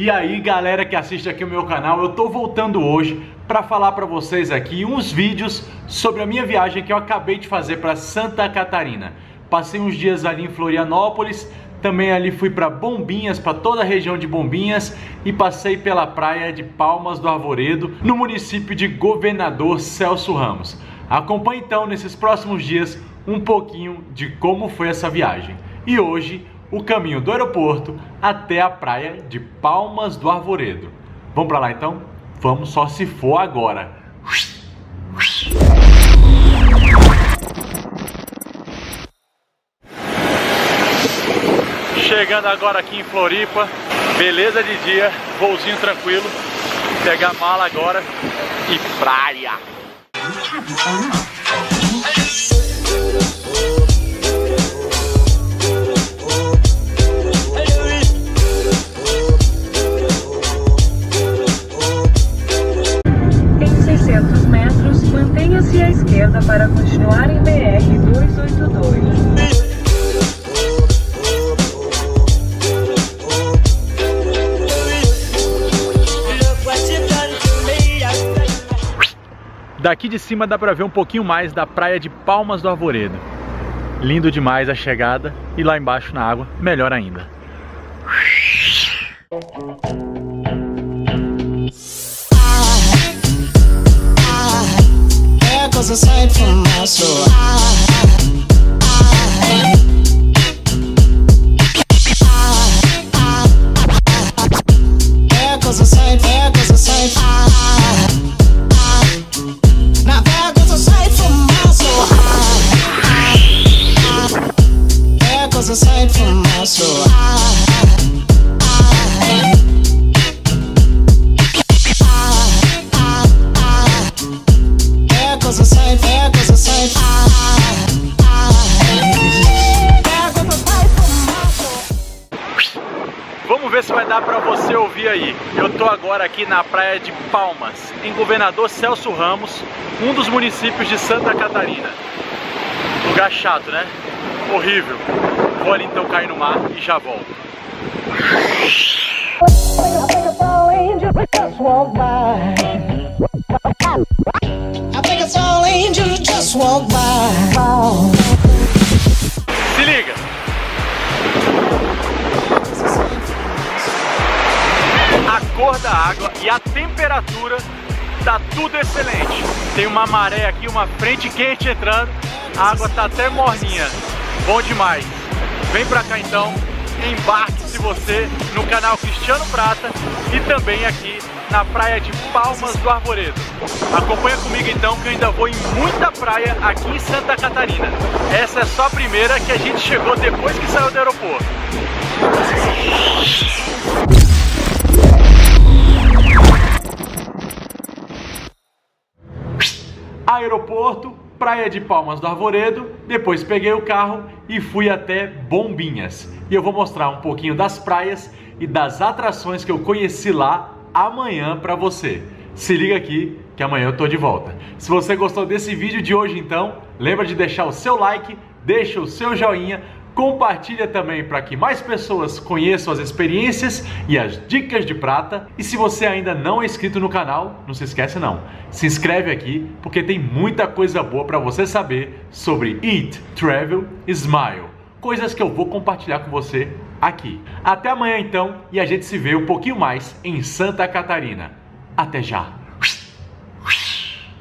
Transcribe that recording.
E aí, galera que assiste aqui o meu canal, eu tô voltando hoje para falar para vocês aqui uns vídeos sobre a minha viagem que eu acabei de fazer para Santa Catarina. Passei uns dias ali em Florianópolis, também ali fui para Bombinhas, para toda a região de Bombinhas e passei pela praia de Palmas do Arvoredo, no município de Governador Celso Ramos. Acompanhe então nesses próximos dias um pouquinho de como foi essa viagem. E hoje o caminho do aeroporto até a praia de Palmas do Arvoredo. Vamos para lá então? Vamos só se for agora. Chegando agora aqui em Floripa, beleza de dia, voozinho tranquilo, pegar mala agora e praia. Para continuar em BR 282. Daqui de cima dá para ver um pouquinho mais da praia de Palmas do Arvoredo. Lindo demais a chegada e lá embaixo na água, melhor ainda. aside from us, so I dar para você ouvir aí. Eu tô agora aqui na praia de Palmas, em Governador Celso Ramos, um dos municípios de Santa Catarina. Lugar chato, né? Horrível. Vou ali então cair no mar e já volto. Se água e a temperatura tá tudo excelente. Tem uma maré aqui, uma frente quente entrando, a água tá até morninha. Bom demais. Vem pra cá então, embarque-se você no canal Cristiano Prata e também aqui na praia de Palmas do Arvoredo. Acompanha comigo então que eu ainda vou em muita praia aqui em Santa Catarina. Essa é só a primeira que a gente chegou depois que saiu do aeroporto. Aeroporto, Praia de Palmas do Arvoredo, depois peguei o carro e fui até Bombinhas. E eu vou mostrar um pouquinho das praias e das atrações que eu conheci lá amanhã para você. Se liga aqui que amanhã eu tô de volta. Se você gostou desse vídeo de hoje então, lembra de deixar o seu like, deixa o seu joinha, compartilha também para que mais pessoas conheçam as experiências e as dicas de prata. E se você ainda não é inscrito no canal, não se esquece não. Se inscreve aqui porque tem muita coisa boa para você saber sobre Eat, Travel, Smile. Coisas que eu vou compartilhar com você aqui. Até amanhã então e a gente se vê um pouquinho mais em Santa Catarina. Até já!